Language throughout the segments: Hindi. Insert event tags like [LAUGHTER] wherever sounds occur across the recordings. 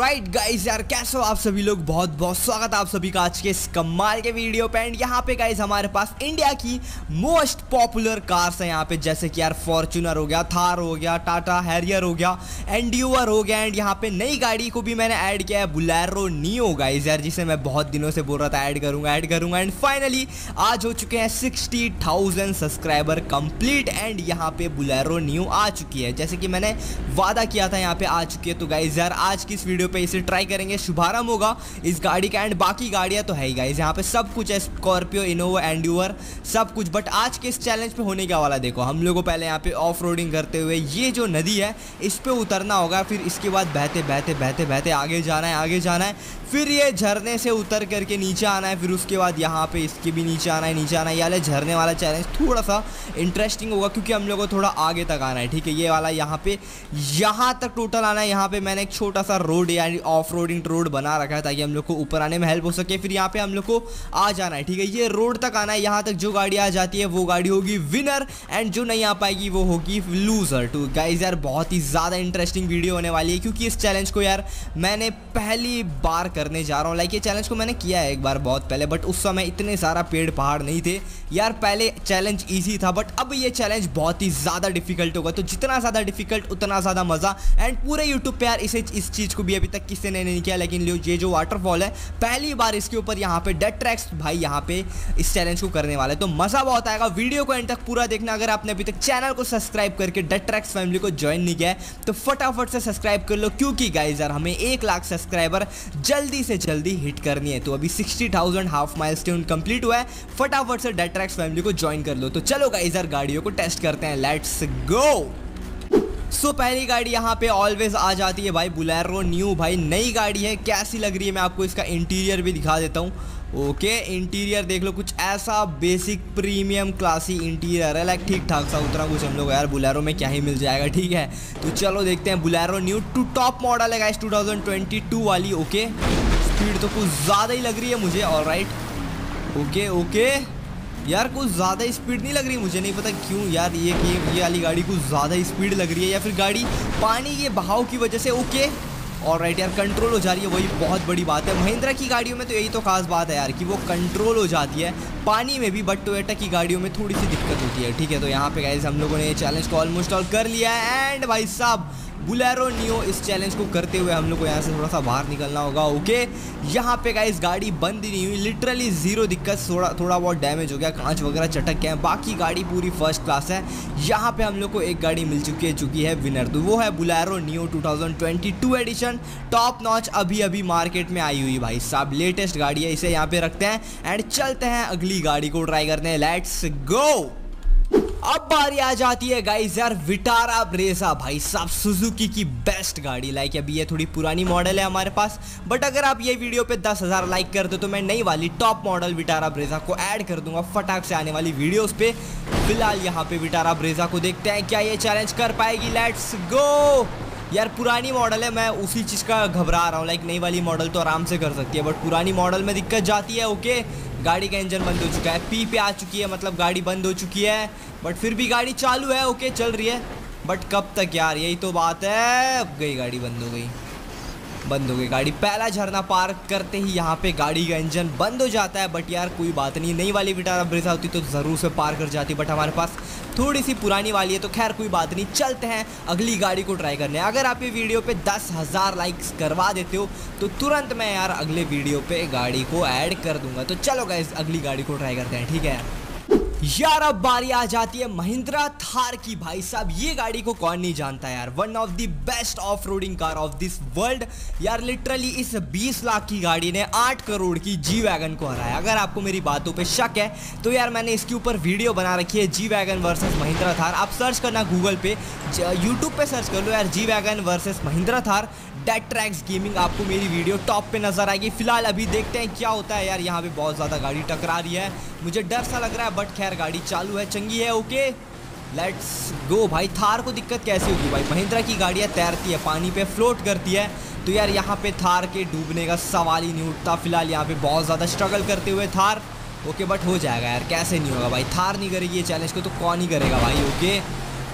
राइट गाइज़ यार, कैसे हो आप सभी लोग? बहुत बहुत स्वागत है आप सभी का आज के इस कमाल के वीडियो पे। एंड यहाँ पे गाइज़ हमारे पास इंडिया की मोस्ट पॉपुलर कार्स है यहाँ पे। जैसे कि यार फॉर्चूनर हो गया थार हो गया टाटा हैरियर हो गया एंड्यूअर हो गया। एंड यहाँ पे नई गाड़ी को भी मैंने ऐड किया है बुलेरो नियो गाइज़ यार, जिसे मैं बहुत दिनों से बोल रहा था ऐड करूँगा ऐड करूँगा। एंड फाइनली आज हो चुके हैं sixty thousand subscriber complete and यहाँ पे बुलेरो न्यू आ चुकी है। जैसे कि मैंने वादा किया था यहाँ पे आ चुकी है। तो गाइज़ यार, आज की इस वीडियो पे इसे ट्राई करेंगे। शुभारंभ होगा। इस गाड़ी का एंड बाकी गाड़ियाँ तो है ही गाइज़ यहाँ पे सब कुछ है स्कॉर्पियो इनोवा एंड्यूअर सब कुछ। बट आज के इस चैलेंज पे होने क्या वाला देखो। हम लोग को पहले यहाँ पे ऑफ़ करते हुए ये जो नदी है, इस पे उतरना होगा। फिर इसके बाद बहते बहते बहते बहते आगे जाना है, आगे जाना है। फिर ये झरने से उतर करके नीचे आना है। फिर उसके बाद यहाँ पे इसके भी नीचे आना है, नीचे आना है। ये वाला झरने वाला चैलेंज थोड़ा सा इंटरेस्टिंग होगा, क्योंकि हम लोग को थोड़ा आगे तक आना है। ठीक है, ये वाला यहाँ पे, यहाँ तक टोटल आना है। यहाँ पे मैंने एक छोटा सा रोड यानी ऑफ़ रोडिंग रोड बना रखा है ताकि हम लोग को ऊपर आने में हेल्प हो सके। फिर यहाँ पे हम लोग को आ जाना है, ठीक है? ये रोड तक आना है। यहाँ तक जो गाड़ी आ जाती है, वो गाड़ी होगी विनर एंड जो नहीं आ पाएगी, वो होगी लूजर टू गाइज़ यार, बहुत ही ज़्यादा इंटरेस्टिंग वीडियो होने वाली है क्योंकि इस चैलेंज को यार मैंने पहली बार करने जा रहा हूँ। लाइक ये चैलेंज को मैंने किया है एक बार बहुत पहले बट उस समय इतने सारा पेड़ पहाड़ नहीं थे। यार, पहले चैलेंज ईजी था बट अब ये चैलेंज बहुत ही ज़्यादा डिफ़िकल्ट होगा। तो जितना ज़्यादा डिफ़िकल्ट उतना ज़्यादा मज़ा। एंड पूरे यूट्यूब पे यार इसे, इस चीज़ को भी अभी तक किसी ने नहीं किया, लेकिन ये जो वाटरफॉल है, पहली बार इसके ऊपर यहाँ पे डेड ट्रैक्स भाई यहाँ पे इस चैलेंज को करने वाले तो मज़ा बहुत आएगा वीडियो को एंड तक पूरा देखना। अगर आपने अभी तक चैनल को सब्सक्राइब करके डेड ट्रैक्स फैमिली को ज्वाइन नहीं किया तो फटाफट से सब्सक्राइब कर लो, क्योंकि गाइज़ यार, हमें एक लाख सब्सक्राइबर जल्दी से जल्दी हिट करनी है। तो अभी sixty half milestone complete हुआ है, फटाफट से डेड ट्रैक्स फैमिली को ज्वाइन कर लो। तो चलो गाइज़ यार, गाड़ियों को टेस्ट करते हैं। लेट्स गो सो so, पहली गाड़ी यहाँ पे ऑलवेज आ जाती है भाई बुलेरो न्यू भाई नई गाड़ी है। कैसी लग रही है मैं आपको इसका इंटीरियर भी दिखा देता हूँ। ओके इंटीरियर देख लो कुछ ऐसा बेसिक प्रीमियम क्लासी इंटीरियर है। लाइक ठीक ठाक सा उतना कुछ हम लोग यार बुलेरो में क्या ही मिल जाएगा ठीक है? तो चलो देखते हैं Bolero new to top model है गाइस 2022 वाली ओके स्पीड तो कुछ ज़्यादा ही लग रही है मुझे ऑल राइट ओके ओके यार कुछ ज़्यादा स्पीड नहीं लग रही मुझे, नहीं पता क्यों यार ये कि ये वाली गाड़ी कुछ ज़्यादा स्पीड लग रही है या फिर गाड़ी पानी के बहाव की वजह से ओके। और राइट यार कंट्रोल हो जा रही है, वही बहुत बड़ी बात है। महिंद्रा की गाड़ियों में तो यही तो खास बात है यार कि वो कंट्रोल हो जाती है पानी में भी बट टोयोटा की गाड़ियों में थोड़ी सी दिक्कत होती है। ठीक है तो यहाँ पे गाइज़ हम लोगों ने ये चैलेंज को ऑलमोस्ट ऑल कर लिया है। एंड भाई साहब बुलेरो नियो, इस चैलेंज को करते हुए हम लोग को यहाँ से थोड़ा सा बाहर निकलना होगा। ओके यहाँ पे गाइस गाड़ी बंद ही नहीं हुई। लिटरली ज़ीरो दिक्कत, थोड़ा थोड़ा बहुत डैमेज हो गया, कांच वगैरह चटक हैं। बाकी गाड़ी पूरी फ़र्स्ट क्लास है। यहाँ पे हम लोग को एक गाड़ी मिल चुकी है चुकी है विनर तो वो है Bolero Neo 2022 edition top notch अभी अभी मार्केट में आई हुई भाई साहब। लेटेस्ट गाड़ी है, इसे यहाँ पे रखते हैं। एंड चलते हैं अगली गाड़ी को ट्राई करते हैं लेट्स गो अब बारी आ जाती है गाइस यार विटारा ब्रेजा भाई साहब सुजुकी की बेस्ट गाड़ी। लाइक अभी ये थोड़ी पुरानी मॉडल है हमारे पास। बट अगर आप ये वीडियो पे दस हज़ार लाइक कर दो तो मैं नई वाली टॉप मॉडल विटारा ब्रेजा को ऐड कर दूँगा फटाक से आने वाली वीडियोस पे। फ़िलहाल यहाँ पे विटारा ब्रेजा को देखते हैं, क्या ये चैलेंज कर पाएगी? लेट्स गो यार, पुरानी मॉडल है, मैं उसी चीज़ का घबरा रहा हूँ। लाइक नई वाली मॉडल तो आराम से कर सकती है बट पुरानी मॉडल में दिक्कत जाती है ओके गाड़ी का इंजन बंद हो चुका है पी पे आ चुकी है मतलब गाड़ी बंद हो चुकी है बट फिर भी गाड़ी चालू है ओके चल रही है बट कब तक यार, यही तो बात है, अब गई गाड़ी बंद हो गई। बंद हो गई। गाड़ी पहला झरना पार करते ही यहाँ पे गाड़ी का इंजन बंद हो जाता है। बट यार, कोई बात नहीं। नई वाली विटारा ब्रेजा होती तो ज़रूर से पार कर जाती बट हमारे पास थोड़ी सी पुरानी वाली है तो खैर, कोई बात नहीं। चलते हैं अगली गाड़ी को ट्राई करने। अगर आप ये वीडियो पे दस हज़ार लाइक्स करवा देते हो तो तुरंत मैं यार अगले वीडियो पे गाड़ी को ऐड कर दूँगा। तो चलो गाइस अगली गाड़ी को ट्राई करते हैं, ठीक है? यार, अब बारी आ जाती है महिंद्रा थार की। भाई साहब, ये गाड़ी को कौन नहीं जानता यार? One of the best of roading car of this world यार लिटरली इस 20 लाख की गाड़ी ने 8 करोड़ की जी वैगन को हराया। अगर आपको मेरी बातों पे शक है तो यार मैंने इसके ऊपर वीडियो बना रखी है G Wagon versus Mahindra Thar. आप सर्च करना गूगल पे यूट्यूब पे सर्च कर लो यार G Wagon versus Mahindra Thar. Date tracks gaming आपको मेरी वीडियो टॉप पे नज़र आएगी। फ़िलहाल अभी देखते हैं क्या होता है यार। यहाँ पे बहुत ज़्यादा गाड़ी टकरा रही है। मुझे डर सा लग रहा है बट खैर गाड़ी चालू है। चंगी है ओके लेट्स गो भाई, थार को दिक्कत कैसी होगी भाई? महिंद्रा की गाड़ियाँ तैरती है, पानी पे फ्लोट करती है। तो यार यहाँ पे थार के डूबने का सवाल ही नहीं उठता। फ़िलहाल यहाँ पे बहुत ज़्यादा स्ट्रगल करते हुए थार। ओके बट हो जाएगा यार। कैसे नहीं होगा भाई? थार नहीं करेगी ये चैलेंज को तो कौन ही करेगा भाई? ओके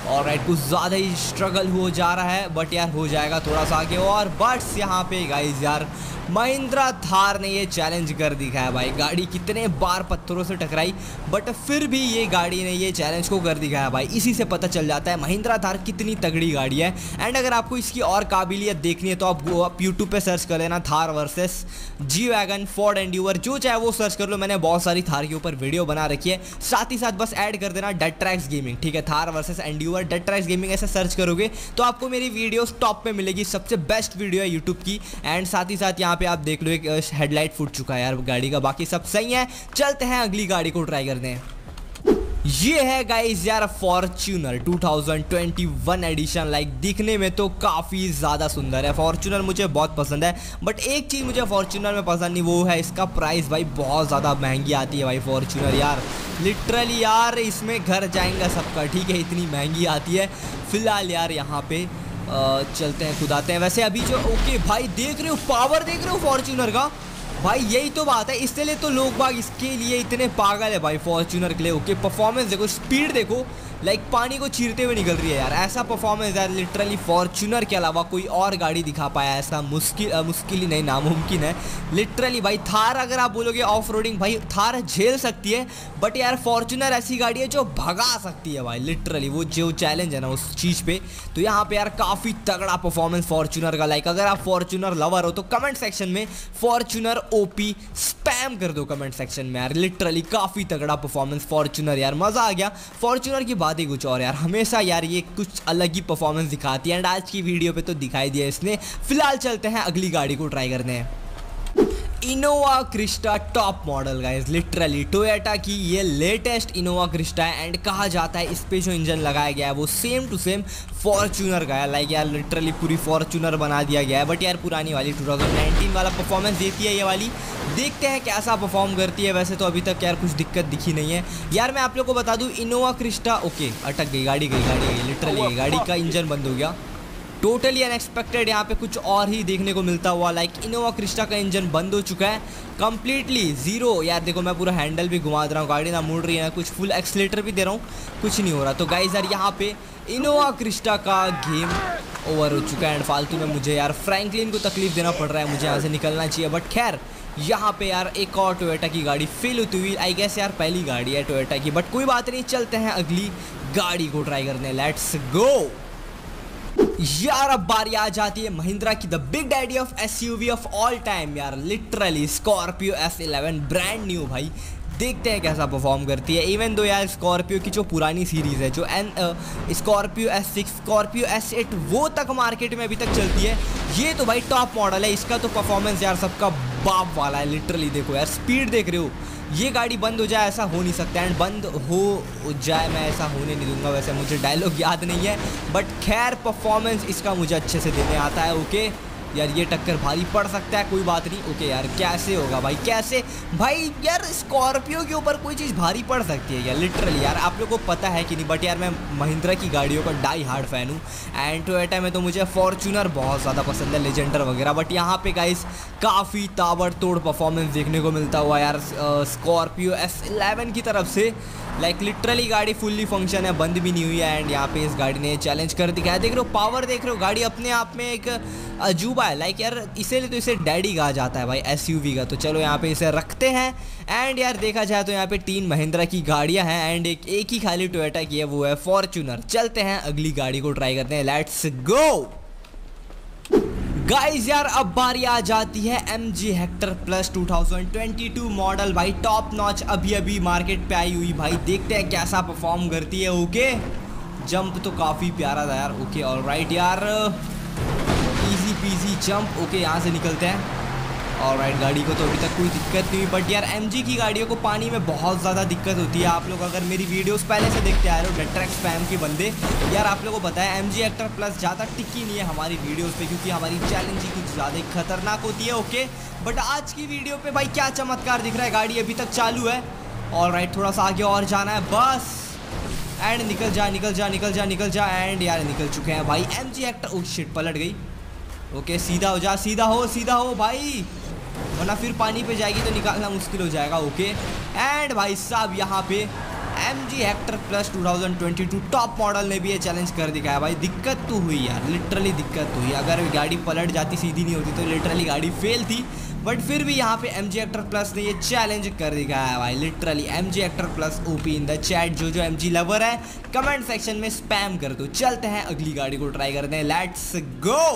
और राइट कुछ ज़्यादा ही स्ट्रगल हो जा रहा है बट यार हो जाएगा थोड़ा सा आगे और बट्स यहाँ पे गाइज़ यार महिंद्रा थार ने ये चैलेंज कर दिखाया भाई। गाड़ी कितने बार पत्थरों से टकराई बट फिर भी ये गाड़ी ने ये चैलेंज को कर दिखाया भाई। इसी से पता चल जाता है महिंद्रा थार कितनी तगड़ी गाड़ी है। एंड अगर आपको इसकी और काबिलियत देखनी है तो आप आप यूट्यूब पे सर्च कर लेना, Thar versus G Wagon Ford and your जो चाहे वो सर्च कर लो। मैंने बहुत सारी थार के ऊपर वीडियो बना रखी है। साथ ही साथ बस ऐड कर देना डेट ट्रैक्स गेमिंग ठीक है? Thar versus and your date tracks gaming ऐसे सर्च करोगे तो आपको मेरी वीडियो टॉप पे मिलेगी। सबसे बेस्ट वीडियो है यूट्यूब की। एंड साथ ही साथ यहाँ पे आप देख लो एक हेडलाइट फूट चुका है यार गाड़ी का। बाकी सब सही है। चलते हैं, अगली गाड़ी को ट्राई करते हैं। ये है गाइस यार फॉर्च्यूनर 2021 एडिशन लाइक दिखने में तो काफ़ी ज़्यादा सुंदर है। फॉर्च्यूनर मुझे बहुत पसंद है बट एक चीज़ मुझे फॉर्च्यूनर में पसंद नहीं, वो है इसका प्राइस भाई, बहुत ज़्यादा महँगी आती है भाई फॉर्च्यूनर यार। लिटरली यार, इसमें घर जाएँगा सबका, ठीक है? इतनी महँगी आती है। फ़िलहाल यार, यहाँ पे चलते हैं खुद आते हैं। वैसे अभी जो, ओके, भाई देख रहे हो पावर देख रहे हो फॉर्चूनर का? भाई यही तो बात है इसलिए तो लोग बाग इसके लिए इतने पागल है भाई फॉर्च्यूनर के लिए। ओके परफॉर्मेंस देखो स्पीड देखो लाइक पानी को चीरते हुए निकल रही है यार। ऐसा परफॉर्मेंस यार लिटरली फॉर्चूनर के अलावा कोई और गाड़ी दिखा पाया ऐसा मुश्किल मुश्किल ही नहीं, नामुमकिन है। लिटरली भाई, थार अगर आप बोलोगे ऑफ़ रोडिंग भाई, थार झेल सकती है बट यार फॉर्चूनर ऐसी गाड़ी है जो भगा सकती है भाई लिटरली वो जो चैलेंज है ना उस चीज़ पे। तो यहाँ पे यार काफ़ी तगड़ा परफॉर्मेंस फॉर्चूनर का। लाइक अगर आप फॉर्चूनर लवर हो तो कमेंट सेक्शन में फॉर्चूनर ओपी स्पैम कर दो कमेंट सेक्शन में यार। लिटरली काफ़ी तगड़ा परफॉर्मेंस फॉर्चूनर यार। मज़ा आ गया। फॉर्चूनर की बात ही कुछ और यार। हमेशा यार ये कुछ अलग ही परफॉर्मेंस दिखाती है। एंड आज की वीडियो पे तो दिखाई दिया इसने। फ़िलहाल चलते हैं अगली गाड़ी को ट्राई करने। Innova Crysta top model guys literally Toyota की ये लेटेस्ट इनोवा क्रिस्टा है। एंड कहा जाता है, इस पे जो इंजन लगाया गया है, वो सेम टू सेम फॉर्चूनर का है। लाइक यार लिटरली पूरी फॉर्चूनर बना दिया गया है। बट यार, पुरानी वाली 2019 वाला परफॉर्मेंस देती है ये वाली। देखते हैं कैसा परफॉर्म करती है। वैसे तो अभी तक यार कुछ दिक्कत दिखी नहीं है। यार मैं आप लोग को बता दूँ इनोवा क्रिस्टा ओके अटक गई गाड़ी गई गाड़ी, गई लिटरली गाड़ी का इंजन बंद हो गया। टोटली अनएक्सपेक्टेड यहाँ पे कुछ और ही देखने को मिलता हुआ लाइक इनोवा क्रिस्टा का इंजन बंद हो चुका है। कम्प्लीटली ज़ीरो यार देखो मैं पूरा हैंडल भी घुमा दे रहा हूँ, गाड़ी ना मुड़ रही है ना कुछ फुल एक्सलेटर भी दे रहा हूँ, कुछ नहीं हो रहा। तो गाइज़ यार यहाँ पे इनोवा क्रिस्टा का गेम ओवर हो चुका है। एंड फालतू में मुझे यार फ्रैंकलिन को तकलीफ़ देना पड़ रहा है, मुझे यहाँ से निकलना चाहिए। बट खैर यहाँ पे यार एक और टोयोटा की गाड़ी फेल होती हुई आई गेस यार पहली गाड़ी है टोयोटा की बट कोई बात नहीं, चलते हैं अगली गाड़ी को ट्राई करने लेट्स गो यार, अब बारी आ जाती है महिंद्रा की the big daddy of SUV of all time यार literally Scorpio S eleven brand new भाई। देखते हैं कैसा परफॉर्म करती है इवन दो यार स्कॉर्पियो की जो पुरानी सीरीज़ है, जो N Scorpio S six Scorpio S eight वो तक मार्केट में अभी तक चलती है। ये तो भाई टॉप मॉडल है, इसका तो परफॉर्मेंस यार सबका बाप वाला है लिटरली देखो यार स्पीड देख रहे हो। ये गाड़ी बंद हो जाए, ऐसा हो नहीं सकता। एंड बंद हो जाए, मैं ऐसा होने नहीं दूँगा। वैसे मुझे डायलॉग याद नहीं है बट खैर परफॉर्मेंस इसका मुझे अच्छे से देने आता है ओके यार ये टक्कर भारी पड़ सकता है कोई बात नहीं। ओके यार कैसे होगा भाई कैसे? भाई यार स्कॉर्पियो के ऊपर कोई चीज़ भारी पड़ सकती है यार लिटरली यार। आप लोगों को पता है कि नहीं बट यार मैं महिंद्रा की गाड़ियों का डाई हार्ड फ़ैन हूँ। एंड टोयोटा में तो मुझे फॉर्चूनर बहुत ज़्यादा पसंद है लेजेंडर वगैरह। बट यहाँ पे गाइस काफ़ी ताबड़तोड़ परफॉर्मेंस देखने को मिलता हुआ यार स्कॉर्पियो एस इलेवन की तरफ़ से। लाइक like, लिटरली गाड़ी फुल्ली फ़ंक्शन है बंद भी नहीं हुई है। एंड यहाँ पे इस गाड़ी ने चैलेंज कर दिखाया। देख रहे हो पावर देख रहे हो गाड़ी अपने आप में एक अजूबा है। लाइक यार इसीलिए तो इसे डैडी कहा जाता है भाई एसयूवी का। तो चलो यहाँ पे इसे रखते हैं। एंड यार देखा जाए तो यहाँ पे तीन महिंद्रा की गाड़ियाँ हैं एंड एक एक ही खाली टोयोटा की है, वो है फॉर्चूनर चलते हैं, अगली गाड़ी को ट्राई करते हैं। लेट्स गो गाइस यार, अब बारी आ जाती है M G Hector plus 2022 model भाई टॉप नॉच अभी अभी मार्केट पे आई हुई। भाई, देखते हैं कैसा परफॉर्म करती है ओके जंप तो काफ़ी प्यारा था यार। ओके और राइट यार। इजी पीजी जंप ओके यहाँ से निकलते हैं। और राइट गाड़ी को तो अभी तक कोई दिक्कत नहीं हुई बट यार एमजी की गाड़ियों को पानी में बहुत ज़्यादा दिक्कत होती है। आप लोग अगर मेरी वीडियोस पहले से देखते आ रहे हो डेट्रैक स्पैम के बंदे, यार आप लोगों को बताया एम जी एक्टर प्लस ज़्यादा टिकी नहीं है हमारी वीडियोज़ पे, क्योंकि हमारी चैलेंज ही कुछ ज़्यादा खतरनाक होती है ओके बट आज की वीडियो पर भाई क्या चमत्कार दिख रहा है, गाड़ी अभी तक चालू है। और राइट थोड़ा सा आगे और जाना है, बस। एंड निकल जा निकल जा निकल जा निकल जा एंड यार निकल चुके हैं भाई। एम जी एक्टर शिट पलट गई। ओके, सीधा हो, जा, सीधा हो सीधा हो भाई। वरना फिर पानी पे जाएगी तो निकालना मुश्किल हो जाएगा, ओके। एंड भाई साहब, यहाँ पे M G Hector plus 2022 top model ने भी ये चैलेंज कर दिखाया भाई दिक्कत तो हुई यार लिटरली दिक्कत हुई। अगर गाड़ी पलट जाती, सीधी नहीं होती तो लिटरली गाड़ी फेल थी। बट फिर भी यहाँ पे एम जी एक्टर प्लस ने ये चैलेंज कर दिखाया है भाई literally M G Hector plus OP in the chat जो जो एम जी लवर है कमेंट सेक्शन में स्पैम कर दो। चलते हैं, अगली गाड़ी को ट्राई करते हैं। लेट्स गो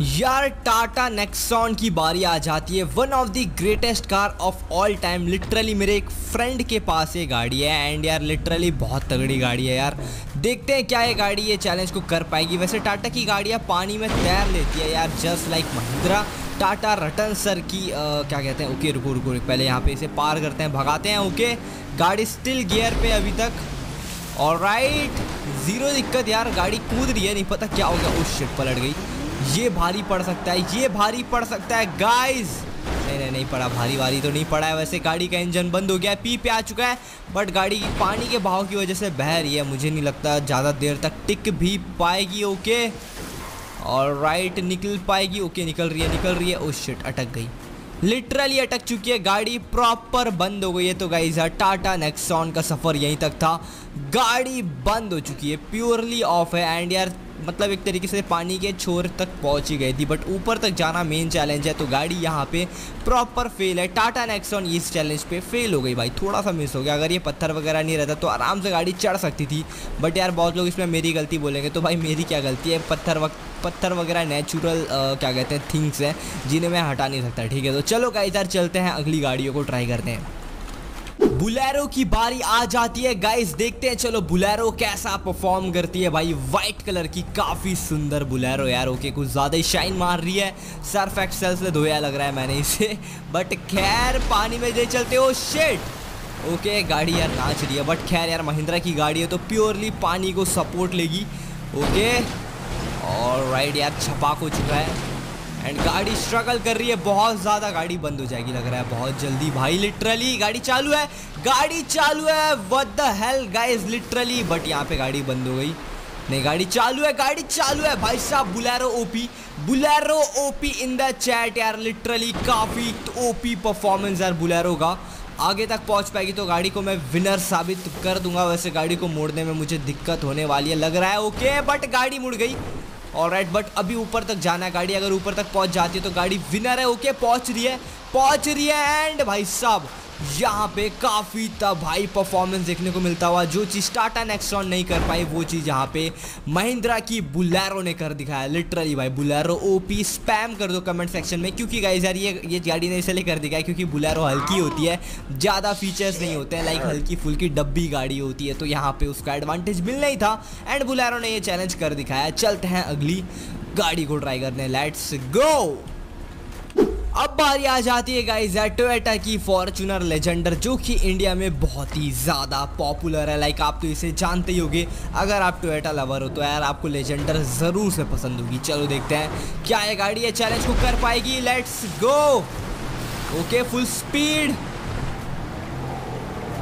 यार टाटा नेक्सॉन की बारी आ जाती है। One of the greatest car of all time literally मेरे एक फ्रेंड के पास ये गाड़ी है। एंड यार लिटरली बहुत तगड़ी गाड़ी है यार। देखते हैं क्या ये गाड़ी ये चैलेंज को कर पाएगी। वैसे टाटा की गाड़ियाँ पानी में तैर लेती है यार just like Mahindra Tata Ratan sir की आ, क्या कहते हैं? ओके रुको रुको पहले यहाँ पे इसे पार करते हैं भगाते हैं। ओके गाड़ी स्टिल गियर पे अभी तक। और राइट ज़ीरो दिक्कत यार गाड़ी कूद रही है नहीं पता क्या हो गया। उस शिट पलट गई। ये भारी पड़ सकता है, ये भारी पड़ सकता है गाइस नहीं नहीं नहीं पड़ा, भारी वारी तो नहीं पड़ा है। वैसे गाड़ी का इंजन बंद हो गया है, पी पे आ चुका है बट गाड़ी की पानी के बहाव की वजह से बह रही है। मुझे नहीं लगता ज़्यादा देर तक टिक भी पाएगी ओके और राइट निकल पाएगी ओके निकल रही है, निकल रही है। ओ शिट अटक गई। लिटरली अटक चुकी है, गाड़ी प्रॉपर बंद हो गई है। तो गाइज़ टाटा नेक्सॉन का सफ़र यहीं तक था। गाड़ी बंद हो चुकी है प्योरली ऑफ़ है। एंड यार मतलब एक तरीके से पानी के छोर तक पहुँच ही गई थी बट ऊपर तक जाना मेन चैलेंज है तो गाड़ी यहाँ पे प्रॉपर फेल है। टाटा नेक्सॉन इस चैलेंज पे फेल हो गई भाई थोड़ा सा मिस हो गया। अगर ये पत्थर वगैरह नहीं रहता तो आराम से गाड़ी चढ़ सकती थी। बट यार, बहुत लोग इसमें मेरी गलती बोलेंगे तो भाई मेरी क्या गलती है? पत्थर वक्त पत्थर वगैरह नेचुरल क्या कहते हैं थिंग्स हैं, जिन्हें मैं हटा नहीं सकता, ठीक है? तो चलो कई इधर चलते हैं, अगली गाड़ियों को ट्राई करते हैं। बुलेरो की बारी आ जाती है। गाइस देखते हैं, चलो, बुलेरो कैसा परफॉर्म करती है भाई। वाइट कलर की काफ़ी सुंदर बुलेरो यार। ओके, कुछ ज़्यादा ही शाइन मार रही है। सर्फ एक्सेल से धोया लग रहा है मैंने इसे। बट खैर, पानी में दे चलते हो शेट ओके, गाड़ी यार नाच रही है। बट खैर यार, महिंद्रा की गाड़ी है तो प्योरली पानी को सपोर्ट लेगी। ओके? और राइड यार छपाक हो चुका है। एंड गाड़ी स्ट्रगल कर रही है, बहुत ज़्यादा गाड़ी बंद हो जाएगी लग रहा है, बहुत जल्दी। भाई लिटरली गाड़ी चालू है, गाड़ी चालू है what the hell guys literally but यहाँ पे गाड़ी बंद हो गई। नहीं, गाड़ी चालू है, गाड़ी चालू है। भाई साहब, Bolero OP Bolero OP in the chat यार लिटरली काफ़ी ओपी परफॉर्मेंस यार बुलेरो का। आगे तक पहुँच पाएगी तो गाड़ी को मैं विनर साबित कर दूँगा। वैसे गाड़ी को मोड़ने में मुझे दिक्कत होने वाली है, लग रहा है ओके बट गाड़ी मुड़ गई। और राइट बट अभी ऊपर तक जाना है गाड़ी। अगर ऊपर तक पहुँच जाती है तो गाड़ी विनर है ओके पहुँच रही है, पहुँच रही है एंड भाई साहब यहाँ पे काफ़ी तब भाई परफॉर्मेंस देखने को मिलता हुआ, जो चीज़ टाटा नेक्सॉन नहीं कर पाई, वो चीज़ यहाँ पे महिंद्रा की बुलेरो ने कर दिखाया लिटरली भाई बुलेरो ओपी स्पैम कर दो कमेंट सेक्शन में, क्योंकि गाइज़ यार, ये ये गाड़ी ने इसलिए कर दिखाया, क्योंकि बुलेरो हल्की होती है, ज़्यादा फीचर्स नहीं होते हैं लाइक हल्की फुल्की डब्बी गाड़ी होती है तो यहाँ पे उसका एडवांटेज मिल नहीं था एंड बुलेरो ने ये चैलेंज कर दिखाया, चलते हैं अगली गाड़ी को ट्राई करने लेट्स गो अब बारी आ जाती है गाइस टोयोटा की फॉर्चूनर लेजेंडर जो कि इंडिया में बहुत ही ज़्यादा पॉपुलर है। लाइक आप तो इसे जानते ही होगे। अगर आप टोयोटा लवर हो तो यार आपको लेजेंडर ज़रूर से पसंद होगी। चलो देखते हैं, क्या ये गाड़ी है चैलेंज को कर पाएगी? Let's go okay full speed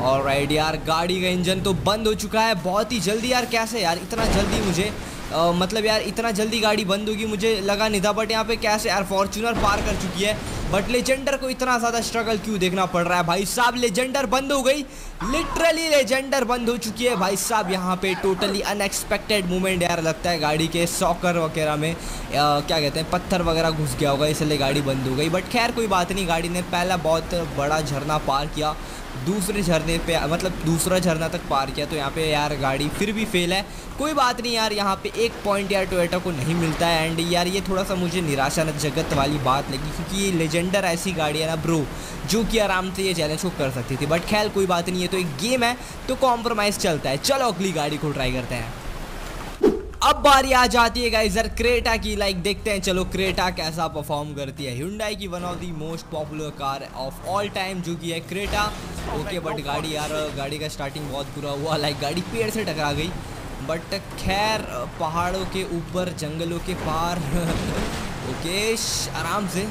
और राइड यार, गाड़ी का इंजन तो बंद हो चुका है। बहुत ही जल्दी, यार, कैसे? यार, इतना जल्दी मुझे आ, मतलब यार इतना जल्दी गाड़ी बंद होगी मुझे लगा नहीं था बट यहाँ पे कैसे यार फॉर्चूनर पार कर चुकी है। बट लेजेंडर को इतना ज़्यादा स्ट्रगल क्यों देखना पड़ रहा है? भाई साहब लेजेंडर बंद हो गई। लिटरली लेजेंडर बंद हो चुकी है। भाई साहब यहाँ पे टोटली अनएक्सपेक्टेड मूवमेंट यार लगता है गाड़ी के सॉकर वगैरह में। आ, क्या कहते हैं पत्थर वगैरह घुस गया होगा इसलिए गाड़ी बंद हो गई। बट खैर कोई बात नहीं गाड़ी ने पहला बहुत बड़ा झरना पार किया। दूसरे झरने पे मतलब दूसरा झरना तक पार किया तो यहाँ पे यार गाड़ी फिर भी फेल है। कोई बात नहीं यार, यहाँ पे एक पॉइंट यार टोयोटा को नहीं मिलता है। एंड यार ये थोड़ा सा मुझे निराशा जगत वाली बात लगी, क्योंकि ये लेजेंडर ऐसी गाड़ी है ना ब्रो जो कि आराम से ये चैलेंज को कर सकती थी। बट खैर, कोई बात नहीं है तो एक गेम है तो कॉम्प्रोमाइज़ चलता है। चलो अगली गाड़ी को ट्राई करते हैं। अब बारी आ जाती है गाइस यार क्रेटा की लाइक देखते हैं. चलो क्रेटा कैसा परफॉर्म करती है. हुंडई की one of the most popular car of all time जो कि है क्रेटा ओके बट गाड़ी यार, गाड़ी का स्टार्टिंग बहुत बुरा हुआ. लाइक गाड़ी पेड़ से टकरा गई. बट खैर, पहाड़ों के ऊपर, जंगलों के पार. [LAUGHS] ओके आराम से.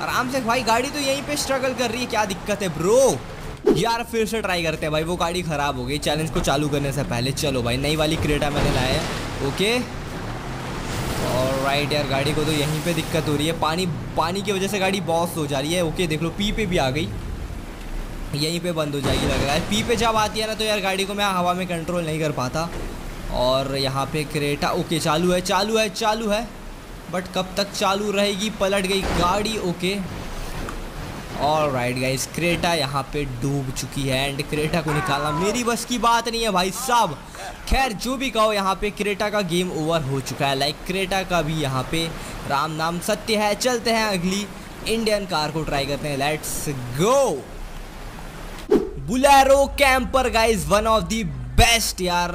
आराम से, भाई, गाड़ी तो यहीं पे स्ट्रगल कर रही है. क्या दिक्कत है ब्रो यार फिर से ट्राई करते हैं भाई, वो गाड़ी ख़राब हो गई। चैलेंज को चालू करने से पहले। चलो भाई, नई वाली क्रेटा मैंने लाया है। ओके और राइट यार, गाड़ी को तो यहीं पे दिक्कत हो रही है। पानी पानी की वजह से गाड़ी बॉस हो जा रही है। ओके देख लो पी पे भी आ गई। यहीं पे बंद हो जाएगी लग रहा है। पी पे जब आती है ना तो यार गाड़ी को मैं हवा में कंट्रोल नहीं कर पाता। और यहाँ पे क्रेटा ओके चालू है चालू है चालू है। बट कब तक चालू रहेगी? पलट गई गाड़ी ओके और राइट गाइस क्रेटा यहाँ पे डूब चुकी है एंड क्रेटा को निकालना मेरी बस की बात नहीं है भाई साहब। खैर, जो भी कहो, यहाँ पे क्रेटा का गेम ओवर हो चुका है। लाइक क्रेटा का भी यहाँ पे राम नाम सत्य है। चलते हैं अगली इंडियन कार को ट्राई करते हैं। Let's go Bolero camper guys one of the best यार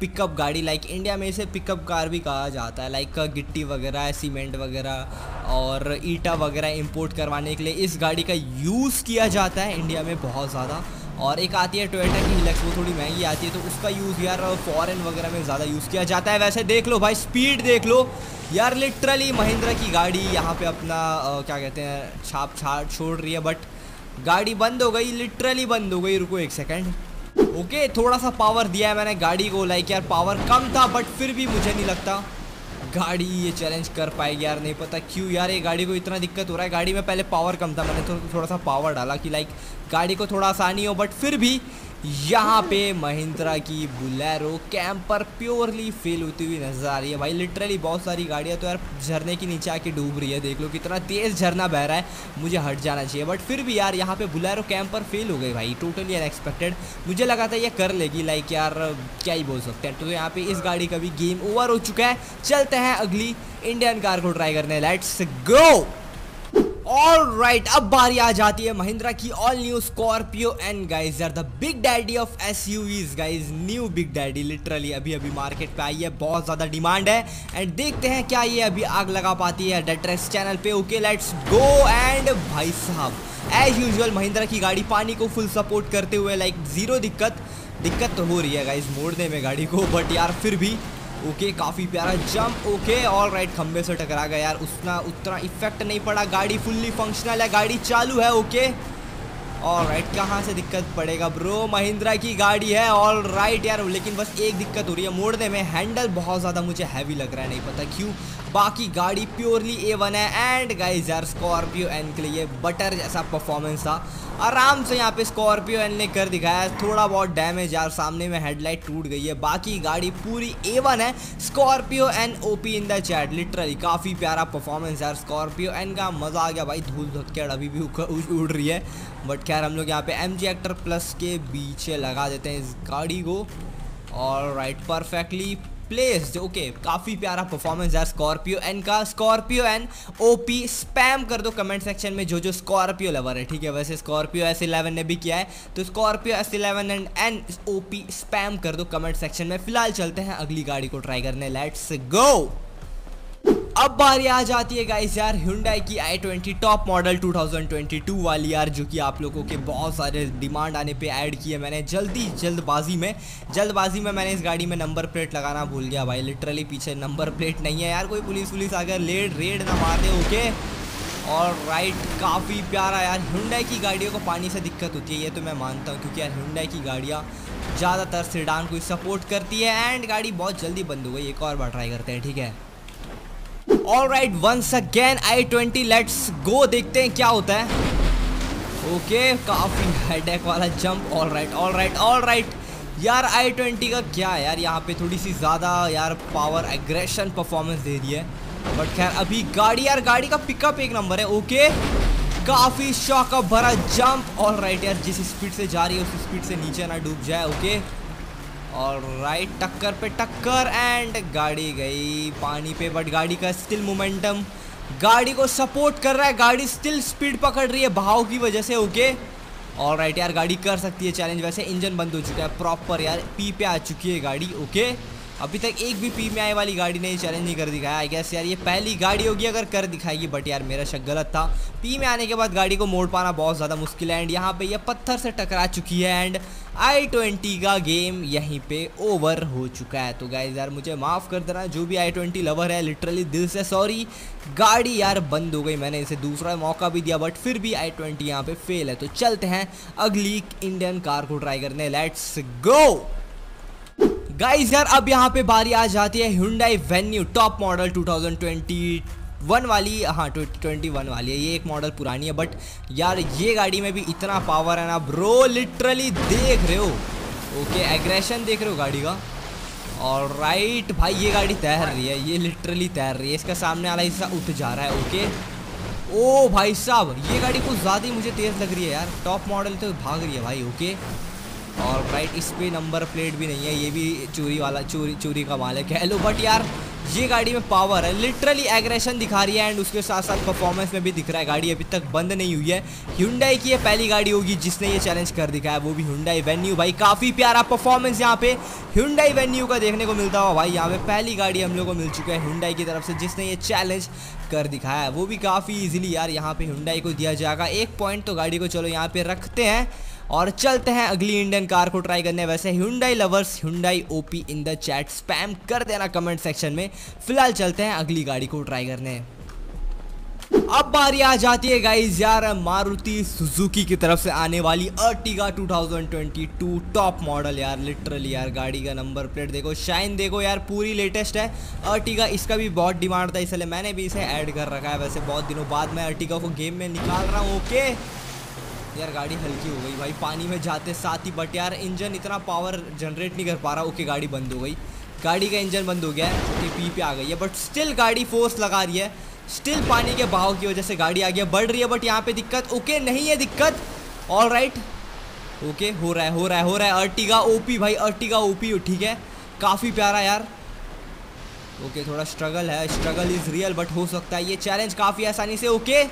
पिकअप गाड़ी लाइक इंडिया में इसे पिकअप कार भी कहा जाता है लाइक गिट्टी वगैरह सीमेंट वगैरह और ईटा वगैरह इंपोर्ट करवाने के लिए इस गाड़ी का यूज़ किया जाता है इंडिया में बहुत ज़्यादा। और एक आती है टोयोटा की हिलक्स वो थोड़ी महँगी आती है तो उसका यूज़ यार फॉरेन वगैरह में ज़्यादा यूज़ किया जाता है। वैसे देख लो भाई स्पीड देख लो। यार लिटरली महिंद्रा की गाड़ी यहाँ पे अपना आ, क्या कहते हैं छाप छाप छोड़ रही है बट गाड़ी बंद हो गई लिटरली बंद हो गई। रुको एक सेकेंड ओके थोड़ा सा पावर दिया है मैंने गाड़ी को। लाइक यार पावर कम था बट फिर भी मुझे नहीं लगता। गाड़ी ये चैलेंज कर पाएगी यार नहीं पता क्यों यार ये गाड़ी को इतना दिक्कत हो रहा है। गाड़ी में पहले पावर कम था मैंने थो, थोड़ा सा पावर डाला कि लाइक गाड़ी को थोड़ा आसानी हो बट फिर भी यहाँ पे महिंद्रा की बुलेरो कैंपर प्योरली फेल होती हुई नज़र आ रही है भाई लिटरली बहुत सारी गाड़ियाँ तो यार झरने के नीचे आके डूब रही है, देख लो कितना तेज़ झरना बह रहा है, मुझे हट जाना चाहिए। बट फिर भी यार यहाँ पे बुलेरो कैंपर फेल हो गई भाई टोटली अनएक्सपेक्टेड मुझे लगा था ये कर लेगी लाइक यार, क्या ही बोल सकते हैं। तो यहाँ पे इस गाड़ी का भी गेम ओवर हो चुका है। चलते हैं अगली इंडियन कार को ट्राई करने। Let's go all right right, अब बारी आ जाती है महिंद्रा की all new Scorpio and guys are the big daddy of S guys new big daddy literally अभी अभी मार्केट पे आई है बहुत ज़्यादा डिमांड है एंड देखते हैं क्या ये अभी आग लगा पाती है डेट्रेक्स चैनल पे। ओके लेट्स गो एंड भाई साहब एज यूजल महिंद्रा की गाड़ी पानी को फुल सपोर्ट करते हुए लाइक ज़ीरो दिक्कत दिक्कत तो हो रही है गाइज़ मोड़ने में गाड़ी को बट यार फिर भी ओके, काफ़ी प्यारा जंप ओके ऑल राइट खंबे से टकरा गया यार उतना उतना इफ़ेक्ट नहीं पड़ा, गाड़ी फुल्ली फंक्शनल है, गाड़ी चालू है, ओके। ऑल राइट कहाँ से दिक्कत पड़ेगा ब्रो महिंद्रा की गाड़ी है ऑल राइट यार, लेकिन बस एक दिक्कत हो रही है मोड़ने में हैंडल बहुत ज़्यादा, मुझे हैवी लग रहा है, नहीं पता क्यों। बाकी गाड़ी प्योरली ए वन है एंड गाइज़ यार स्कॉर्पियो एन के लिए बटर जैसा परफॉर्मेंस था। आराम से यहाँ पे स्कॉर्पियो एन ने कर दिखाया है। थोड़ा बहुत डैमेज यार, सामने में हेडलाइट टूट गई है। बाकी गाड़ी पूरी ए वन है। Scorpio N OP in the chat literally काफ़ी प्यारा परफॉर्मेंस यार। स्कॉर्पियो एन का मज़ा आ गया भाई, धूल धक्केड़ अभी भी उड़ रही है। बट खैर, हम लोग यहाँ पे एम जी एक्टर प्लस के बीच लगा देते हैं इस गाड़ी को। और राइट परफेक्टली प्लेस्ड ओके काफ़ी प्यारा परफॉर्मेंस है स्कॉर्पियो एन का। स्कॉर्पियो एन ओपी स्पैम कर दो कमेंट सेक्शन में जो जो स्कॉर्पियो लवर है, ठीक है? वैसे स्कॉर्पियो एस इलेवन ने भी किया है। तो Scorpio S eleven and N OP spam कर दो कमेंट सेक्शन में। फ़िलहाल चलते हैं, अगली गाड़ी को ट्राई करने। लेट्स गो अब बारी आ जाती है गाइस यार, Hyundai की i20 टॉप मॉडल 2022 वाली यार, जो कि आप लोगों के बहुत सारे डिमांड आने पे ऐड किए मैंने। जल्दी, जल्दबाजी में जल्दबाजी में मैंने इस गाड़ी में नंबर प्लेट लगाना भूल गया भाई। लिटरली पीछे नंबर प्लेट नहीं है यार, कोई पुलिस पुलिस अगर लेट रेड ना मार दे ओके और राइट काफ़ी प्यारा यार। Hyundai की गाड़ियों को पानी से दिक्कत होती है, ये तो मैं मानता हूँ, क्योंकि यार Hyundai की गाड़ियाँ ज़्यादातर सिडान को सपोर्ट करती है एंड गाड़ी बहुत जल्दी बंद हो गई। एक और बार ट्राई करते हैं, ठीक है? All right once again I twenty let's go देखते हैं क्या होता है। ओके काफ़ी हेडेक वाला jump all right all right all right यार आई ट्वेंटी का क्या है यार, यहाँ पे थोड़ी सी ज़्यादा यार पावर एग्रेशन परफॉर्मेंस दे रही है। बट खैर, अभी गाड़ी यार, गाड़ी का पिकअप एक नंबर है ओके काफ़ी शॉक भरा जंप ऑल राइट यार, जिस स्पीड से जा रही है, उस स्पीड से नीचे ना डूब जाए ओके और राइट टक्कर पे टक्कर एंड गाड़ी गई। पानी पे बट गाड़ी का स्टिल मोमेंटम गाड़ी को सपोर्ट कर रहा है, गाड़ी स्टिल स्पीड पकड़ रही है, भाव की वजह से ओके और राइट यार, गाड़ी कर सकती है चैलेंज वैसे इंजन बंद हो चुका है प्रॉपर यार पी पे आ चुकी है गाड़ी ओके अभी तक एक भी पी में आए वाली गाड़ी ने चैलेंज नहीं कर दिखाया। आई गेस यार, ये पहली गाड़ी होगी अगर कर दिखाएगी बट यार मेरा शक गलत था। पी में आने के बाद गाड़ी को मोड़ पाना बहुत ज़्यादा मुश्किल है एंड यहाँ पे ये पत्थर से टकरा चुकी है एंड आई ट्वेंटी का गेम यहीं पे ओवर हो चुका है। तो गाइज़ यार मुझे माफ़ कर देना, जो भी आई ट्वेंटी लवर है लिटरली दिल से सॉरी गाड़ी यार बंद हो गई, मैंने इसे दूसरा मौका भी दिया बट फिर भी आई ट्वेंटी यहाँ पे फेल है। तो चलते हैं अगली इंडियन कार को ट्राई करने। लेट्स गो गाइस यार, अब यहाँ पे बारी आ जाती है Hyundai Venue top model 2022 one वाली। हाँ ट्वेंटी वन वाली है। ये एक मॉडल पुरानी है बट यार, ये गाड़ी में भी इतना पावर है ना ब्रो लिटरली देख रहे हो। ओके एग्रेशन देख रहे हो गाड़ी का? और राइट भाई, ये गाड़ी तैर रही है। ये लिटरली तैर रही है। इसका सामने वाला हिस्सा उठ जा रहा है ओके ओ भाई साहब, ये गाड़ी कुछ ज़्यादा ही मुझे तेज़ लग रही है यार। टॉप मॉडल तो भाग रही है भाई ओके और राइट इस पर नंबर प्लेट भी नहीं है, ये भी चोरी वाला, चोरी चोरी का माल है। लो बट यार, ये गाड़ी में पावर है। लिटरली एग्रेशन दिखा रही है एंड उसके साथ साथ परफॉर्मेंस में भी दिख रहा है। गाड़ी अभी तक बंद नहीं हुई है। हुंडई की ये पहली गाड़ी होगी, जिसने ये चैलेंज कर दिखाया, वो भी हुंडई वेन्यू भाई, काफ़ी प्यारा परफॉर्मेंस यहाँ पे। हुंडई वेन्यू का देखने को मिलता हुआ भाई, यहाँ पे पहली गाड़ी हम लोग को मिल चुका है हुंडई की तरफ़ से, जिसने ये चैलेंज कर दिखाया है। वो भी काफ़ी ईजिली यार, यहाँ पे हुंडई को दिया जाएगा। एक पॉइंट तो गाड़ी को चलो यहाँ पे रखते हैं। और चलते हैं अगली इंडियन कार को ट्राई करने। वैसे Hyundai lovers Hyundai OP in the chat spam कर देना कमेंट सेक्शन में। फ़िलहाल चलते हैं अगली गाड़ी को ट्राई करने। अब बारी आ जाती है गाइज़ यार, मारुति सुजुकी की तरफ़ से आने वाली अर्टिगा 2022 टॉप मॉडल यार लिटरली यार, गाड़ी का नंबर प्लेट देखो शाइन देखो यार, पूरी लेटेस्ट है। अर्टिगा इसका भी बहुत डिमांड था, इसलिए मैंने भी इसे ऐड कर रखा है। वैसे बहुत दिनों बाद मैं अर्टिगा को गेम में निकाल रहा हूँ ओके यार गाड़ी हल्की हो गई भाई। पानी में जाते साथ ही बट यार इंजन इतना पावर जनरेट नहीं कर पा रहा। ओके, गाड़ी बंद हो गई। गाड़ी का इंजन बंद हो गया है पी पे आ गई है। बट स्टिल गाड़ी फोर्स लगा रही है। स्टिल पानी के बहाव की वजह से गाड़ी आगे बढ़ रही है बट यहाँ पे दिक्कत, ओके, नहीं है दिक्कत। ऑल राइट ओके, हो रहा है, हो रहा है, हो रहा है। अर्टिगा ओपी भाई, अर्टिगा ओपी ठीक है। काफ़ी प्यारा यार। ओके, थोड़ा स्ट्रगल है। स्ट्रगल इज़ रियल बट हो सकता है ये चैलेंज काफ़ी आसानी से, ओके।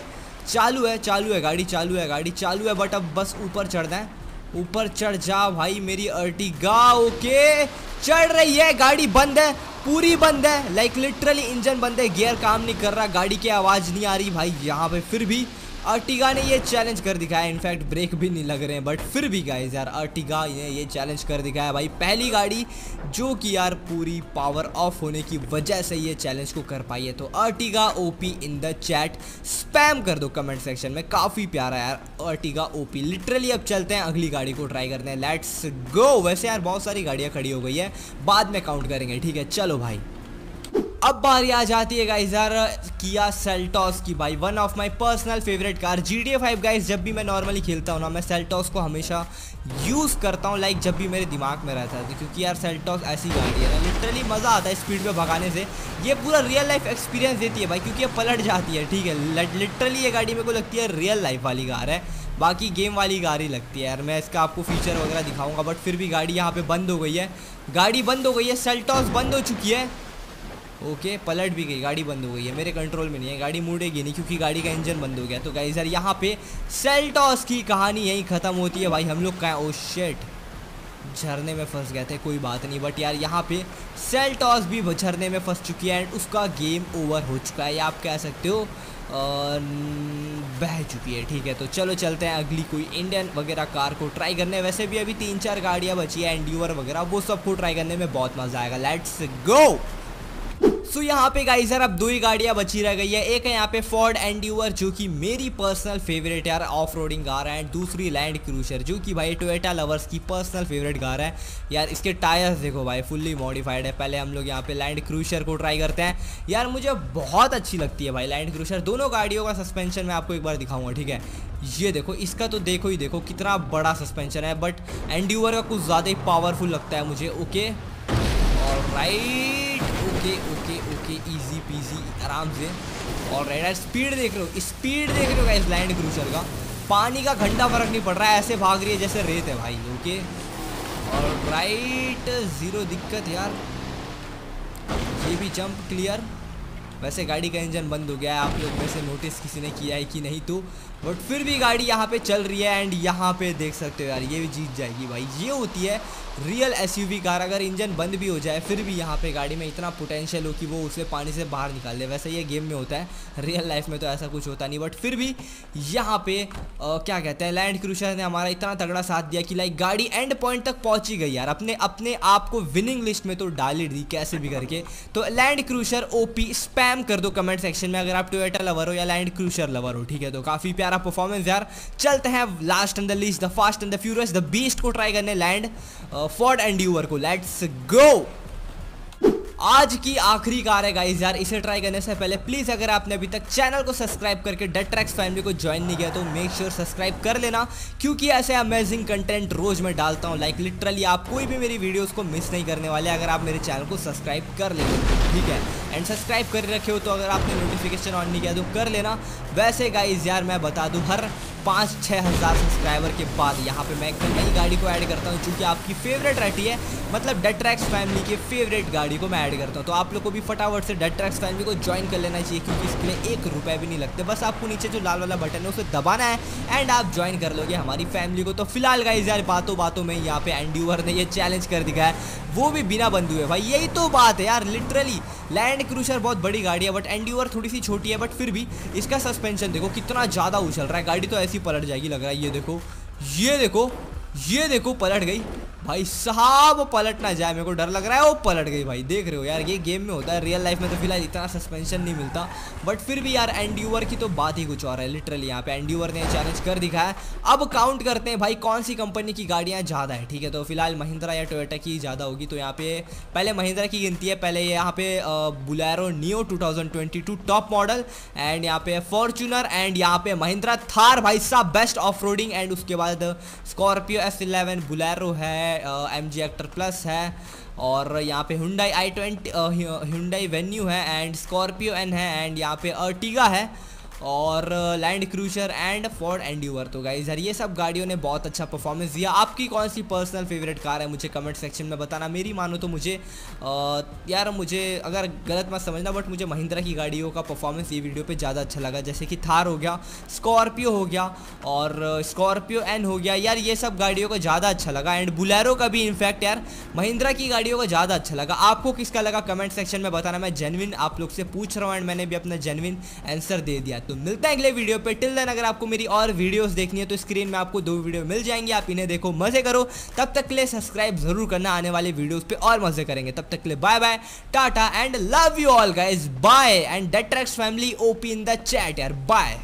चालू है चालू है, गाड़ी चालू है, गाड़ी चालू है बट अब बस ऊपर चढ़ना है। ऊपर चढ़ जा भाई मेरी अर्टिगा ओके? चढ़ रही है, गाड़ी बंद है, पूरी बंद है। लाइक लिटरली इंजन बंद है गियर काम नहीं कर रहा, गाड़ी की आवाज़ नहीं आ रही भाई, यहाँ पे फिर भी अर्टिगा ने ये चैलेंज कर दिखाया। इनफैक्ट ब्रेक भी नहीं लग रहे हैं बट फिर भी गाइज़ यार अर्टिगा ने ये चैलेंज कर दिखाया। भाई, पहली गाड़ी जो कि यार पूरी पावर ऑफ़ होने की वजह से ये चैलेंज को कर पाई है तो Ertiga OP in the chat spam कर दो कमेंट सेक्शन में। काफ़ी प्यारा यार अर्टिगा ओपी लिटरली अब चलते हैं, अगली गाड़ी को ट्राई करते हैं। लेट्स गो वैसे यार, बहुत सारी गाड़ियाँ खड़ी हो गई है, बाद में काउंट करेंगे, ठीक है? चलो भाई। अब बारी आ जाती है गाइज़ यार, किया सेल्टॉस की भाई। One of my personal favourite car G T five guys जब भी मैं नॉर्मली खेलता हूँ ना, मैं सेल्टॉस को हमेशा यूज़ करता हूँ लाइक जब भी मेरे दिमाग में रहता है। क्योंकि यार सेल्टॉस ऐसी गाड़ी है ना लिटरली मज़ा आता है स्पीड में भगाने से। ये पूरा रियल लाइफ एक्सपीरियंस देती है भाई, क्योंकि ये पलट जाती है, ठीक है? लिटरली ये गाड़ी मेरे को लगती है रियल लाइफ वाली कार है। बाकी गेम वाली गाड़ी लगती है यार। मैं इसका आपको फीचर वगैरह दिखाऊँगा बट फिर भी गाड़ी यहाँ पे बंद हो गई है। गाड़ी बंद हो गई है सेल्टॉस बंद हो चुकी है। ओके, पलट भी गई, गाड़ी बंद हो गई है, मेरे कंट्रोल में नहीं है, गाड़ी मुड़ेगी नहीं क्योंकि गाड़ी का इंजन बंद हो गया। तो गाइज़ यार, यहाँ पे सेल्टॉस की कहानी यहीं ख़त्म होती है। भाई, हम लोग का ओ शेट झरने में फंस गए थे, कोई बात नहीं। बट यार, यहाँ पे सेल्टॉस भी झरने में फंस चुकी है एंड उसका गेम ओवर हो चुका है। आप कह सकते हो बह चुकी है, ठीक है। तो चलो चलते हैं अगली कोई इंडियन वगैरह कार को ट्राई करने। वैसे भी अभी तीन चार गाड़ियाँ बची है एंड्यूवर वगैरह, वो सबको ट्राई करने में बहुत मज़ा आएगा। लेट्स गो सो यहाँ पे गाइस यार, अब दो ही गाड़ियाँ बची रह गई है। एक है यहाँ पे फोर्ड एंड्यूवर जो कि मेरी पर्सनल फेवरेट यार ऑफ़ रोडिंग कार है दूसरी लैंड क्रूशर जो कि भाई टोयोटा लवर्स की पर्सनल फेवरेट कार है। यार, इसके टायर्स देखो भाई फुल्ली मॉडिफाइड है। पहले हम लोग यहाँ पे लैंड क्रूशर को ट्राई करते हैं। यार, मुझे बहुत अच्छी लगती है भाई लैंड क्रूशर दोनों गाड़ियों का सस्पेंशन मैं आपको एक बार दिखाऊँगा, ठीक है? ये देखो, इसका तो देखो ही देखो, कितना बड़ा सस्पेंशन है बट एंड्यूवर का कुछ ज़्यादा ही पावरफुल लगता है मुझे ओके और राइट ओके ओके आराम से। और राइट स्पीड देख रहे हो। स्पीड देख रहे हो इस लैंड क्रूजर का। पानी का घंटा फ़र्क नहीं पड़ रहा है, ऐसे भाग रही है जैसे रेत है भाई ओके और राइट ज़ीरो दिक्कत यार। ये भी जंप क्लियर वैसे गाड़ी का इंजन बंद हो गया है, आप लोग वैसे नोटिस किसी ने किया है कि नहीं? तो बट फिर भी गाड़ी यहाँ पे चल रही है एंड यहाँ पे देख सकते हो यार ये भी जीत जाएगी भाई। ये होती है रियल एसयूवी कार अगर इंजन बंद भी हो जाए फिर भी यहाँ पे गाड़ी में इतना पोटेंशियल हो कि वो उसे पानी से बाहर निकाल दे। वैसे ये गेम में होता है रियल लाइफ में तो ऐसा कुछ होता नहीं बट फिर भी यहाँ पे आ, क्या कहते हैं लैंड क्रूशर ने हमारा इतना तगड़ा साथ दिया कि लाइक गाड़ी एंड पॉइंट तक पहुँची गई यार। अपने अपने आप को विनिंग लिस्ट में तो डाल ही दी कैसे भी करके। तो लैंड क्रूशर ओपी स्पैम कर दो कमेंट सेक्शन में अगर आप टोयोटा लवर हो या लैंड क्रूशर लवर हो ठीक है? तो काफ़ी प्यारा परफॉर्मेंस यार। चलते हैं last and the least the fast and the furious the beast को ट्राई करने लैंड फोर्ड एंड यूवर को। लेट्स गो आज की आखिरी कार है गाइज़ यार, इसे ट्राई करने से पहले प्लीज़ अगर आपने अभी तक चैनल को सब्सक्राइब करके डेट ट्रैक्स फैमिली को ज्वाइन नहीं किया तो मेक श्योर सब्सक्राइब कर लेना, क्योंकि ऐसे अमेजिंग कंटेंट रोज मैं डालता हूँ। लाइक लिटरली आप कोई भी मेरी वीडियोस को मिस नहीं करने वाले, अगर आप मेरे चैनल को सब्सक्राइब कर लेंगे ठीक है? एंड सब्सक्राइब कर रखे हो तो अगर आपने नोटिफिकेशन ऑन नहीं किया तो कर लेना। वैसे गाइज़ यार मैं बता दूँ, हर पाँच छः हज़ार सब्सक्राइबर के बाद यहाँ पे मैं एक नई गाड़ी को ऐड करता हूँ क्योंकि आपकी फेवरेट रहती है। मतलब डेट्रैक्स फैमिली के फेवरेट गाड़ी को मैं ऐड करता हूँ। तो आप लोग को भी फटाफट से डेट्रैक्स फैमिली को ज्वाइन कर लेना चाहिए, क्योंकि इसके लिए एक रुपये भी नहीं लगते। बस आपको नीचे जो लाल वाला बटन है, उसे दबाना है एंड आप ज्वाइन कर लोगे हमारी फैमिली को। तो फ़िलहाल गाइज़ यार बातों बातों में यहाँ पे एंड्यूवर ने ये चैलेंज कर दिखा है। वो भी बिना बंद हुए भाई। यही तो बात है यार लिटरली लैंड क्रूशर बहुत बड़ी गाड़ी है बट एंड्यूवर थोड़ी सी छोटी है बट फिर भी इसका सस्पेंशन देखो कितना ज़्यादा उछल रहा है। गाड़ी तो ऐसी पलट जाएगी लग रहा है। ये देखो ये देखो ये देखो पलट गई। भाई साहब, पलट ना जाए, मेरे को डर लग रहा है, वो पलट गई भाई। देख रहे हो यार, ये गेम में होता है रियल लाइफ में तो फ़िलहाल इतना सस्पेंशन नहीं मिलता। बट फिर भी यार एंड्यूवर की तो बात ही कुछ और है लिटरली यहाँ पे एंड्यूवर ने चैलेंज कर दिखाया अब काउंट करते हैं भाई, कौन सी कंपनी की गाड़ियाँ ज़्यादा है, ठीक है? तो फ़िलहाल महिंद्रा या टोयोटा की ज़्यादा होगी तो यहाँ पे पहले महिंद्रा की गिनती है, पहले यहाँ पे Bolero Neo two top model and यहाँ पे फॉर्चूनर एंड यहाँ पे महिंद्रा थार भाई साहब बेस्ट ऑफ़ एंड उसके बाद स्कॉर्पियो एस बुलेरो है एम जी एक्टर प्लस है और यहाँ पे Hyundai i twenty Hyundai Venue है एंड स्कॉर्पियो एन है एंड यहाँ पे अर्टिगा है। और Land Cruiser and Ford Endeavour तो गाइज़ यार ये सब गाड़ियों ने बहुत अच्छा परफॉर्मेंस दिया। आपकी कौन सी पर्सनल फेवरेट कार है मुझे कमेंट सेक्शन में बताना। मेरी मानो तो मुझे आ, यार मुझे अगर गलत मत समझना बट मुझे महिंद्रा की गाड़ियों का परफॉर्मेंस ये वीडियो पे ज़्यादा अच्छा लगा। जैसे कि थार हो गया स्कॉर्पियो हो गया और स्कॉर्पियो एन हो गया। यार ये सब गाड़ियों का ज़्यादा अच्छा लगा। एंड बुलेरो का भी इनफैक्ट यार महिंद्रा की गाड़ियों का ज़्यादा अच्छा लगा। आपको किसका लगा? कमेंट सेक्शन में बताना। मैं जेनविन आप लोग से पूछ रहा हूँ एंड मैंने भी अपना जेनविन आंसर दे दिया। तो मिलता है अगले वीडियो पे। टिल देन अगर आपको मेरी और वीडियोस देखनी है तो स्क्रीन में आपको दो वीडियो मिल जाएँगे। आप इन्हें देखो, मज़े करो। तब तक के लिए सब्सक्राइब ज़रूर करना। आने वाले वीडियोस पे और मज़े करेंगे। तब तक के लिए bye bye tata and love you all guys bye and डेट्रैक्स family OP in the chat यार. बाय